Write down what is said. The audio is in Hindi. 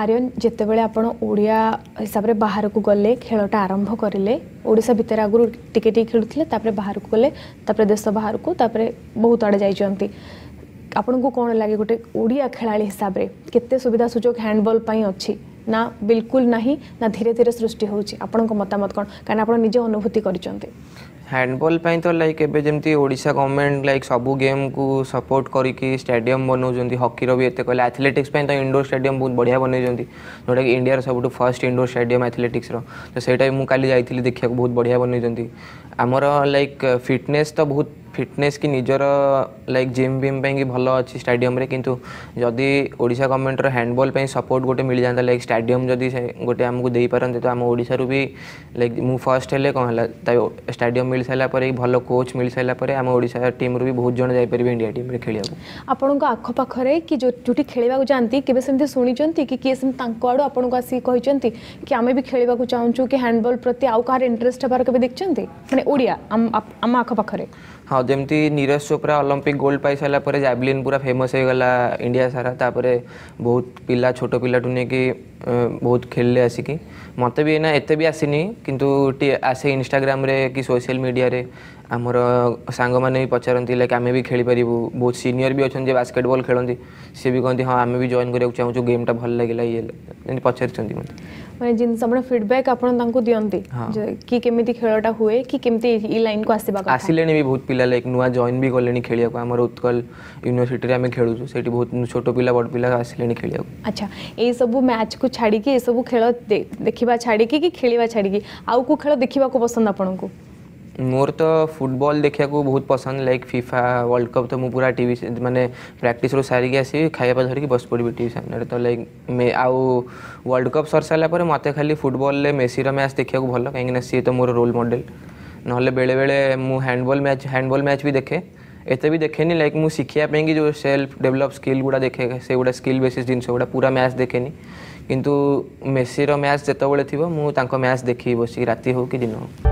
ଆର୍ୟନ୍ ଯେତେବେଳେ ଆପଣ ଓଡ଼ିଆ ହିସାବରେ ବାହାରକୁ ଗଲେ ଖେଳଟା ଆରମ୍ଭ କରିଲେ ଓଡ଼ିଶା ଭିତରେ ଆଗରୁ ଟିକେ ଟିକେ ଖେଳୁଥିଲେ ତାପରେ ବାହାରକୁ ଗଲେ ତାପରେ ଦେଶ ବାହାରକୁ ତାପରେ ବହୁତ ଆଡ଼େ ଯାଇଛନ୍ତି ଆପଣଙ୍କୁ କ'ଣ ଲାଗେ ଗୋଟେ ଓଡ଼ିଆ ଖେଳାଳି ହିସାବରେ କେତେ ସୁବିଧା ସୁଯୋଗ ହ୍ୟାଣ୍ଡବଲ୍ ପାଇଁ ଅଛି ନା ବିଲକୁଲ ନାହିଁ ନା ଧୀରେ ଧୀରେ ସୃଷ୍ଟି ହେଉଛି ଆପଣଙ୍କ ମତାମତ କ'ଣ କାରଣ ଆପଣ ନିଜ ଅନୁଭୂତି କରିଛନ୍ତି हैंडबल पर तो लाइक एबाशा गवर्नमेंट लाइक सब गेम को सपोर्ट करके स्टाडियम बनाऊँ हकीर भी ये कह आथलेटिक्स तो इंडोर स्टाडियम बहुत बढ़िया बनई जोटा कि इंडिया सब फर्स्ट इंडोर स्टाडियम आथलेटिक्सर तो सहीटा भी मुझे जाइली देखा बहुत बढ़िया बनई आमर लाइक फिटनेस तो बहुत फिटनेस कि निजर लाइक जिम बिम पे कि भल अच्छी स्टाडियम किंतु जदि ओडा गवर्नमेंट हैंडबॉल पे सपोर्ट गोटे मिल जाता लाइक स्टाडियम जदि गोटे आमको दे पारे तो आम ओडू भी लाइक मु फर्स्ट हेल्ले कौन है स्टाडियम मिल सारापर भल कोच मिल सारापर आम ओडा टीम भी बहुत जन जापर इंडिया टीम खेल आपण कि जो जो खेल जाती केमी शुणी कि किए आड़ आपन को कि आम भी खेल चाहूँ कि हैंडबल प्रति आउ कह इंटरेस्ट हमारे देखते मैंने आम आखपाखे हाँ ଯେମିତି ନିରଜ ଚୋପ୍ରା ଅଲମ୍ପିକ୍ ଗୋଲ୍ଡ ପାଇସାରିଲା ପରେ ଜାଭଲିନ୍ ପୁରା ଫେମସ୍ ହେଇଗଲା ଇଣ୍ଡିଆ ସାରା ତାପରେ ବହୁତ ପିଲା ଛୋଟ ପିଲାଠୁ ନେଇକି ବହୁତ ଖେଳିଲେ ଆସିକି ମୋତେ ବି ଏଇନା ଏତେ ବି ଆସିନି କିନ୍ତୁ ଆସେ ଇନଷ୍ଟାଗ୍ରାମରେ କି ସୋସିଆଲ ମିଡ଼ିଆରେ आमर सांग पचारती लाइक आम भी खेली पारू बहुत सीनियर भी अच्छे बास्केटबल खेलती सी भी कहते हाँ आम भी जॉन कराया चाहूँ गेम टा भल लगे ये पचारे मैंने जिन समय फीडबैक आपन तंको कि केमिति खेलटा हुए कि लाइन को आसीबा आसीलेनी भी बहुत पिला लाइक नुवा जॉइन भी करलेनी खेलिया उत्कल यूनिवर्सिटी रे खेलु छु बहुत छोटो पिला बड पिला आसीलेनी खेलिया अच्छा ए सब मैच को छाड़ी के सब खेल देखा छाड़ी कि खेलिबा छाड़ी आउ को खेल देखा पसंद आपन मोर तो फुटबल देखा बहुत पसंद लाइक फिफा वर्ल्ड कप तो मुझे पूरा टी मैंने प्राक्टिस सारिक आस खाइबा धरिकी बस पड़ी टी सामने तो लाइक मे आउ वर्ल्ड कप सर सारापर मत खाली फुटबल मेसी मैच देखा भल कहीं सी तो मोर रोल मडेल ना बेले बेले मुझे हैंडबल मैच हैंडबल मैच भी देखे एत भी देखे लाइक मुझे शिखापी जो सेल्फ डेवलप स्किल गुड़ा देखे से गुड़ा स्किल बेसिस जिन गुड़ा पूरा मैच देखे कितु मेसी मैच जो थी मुझे मैच देखी बस राति हो कि दिन हो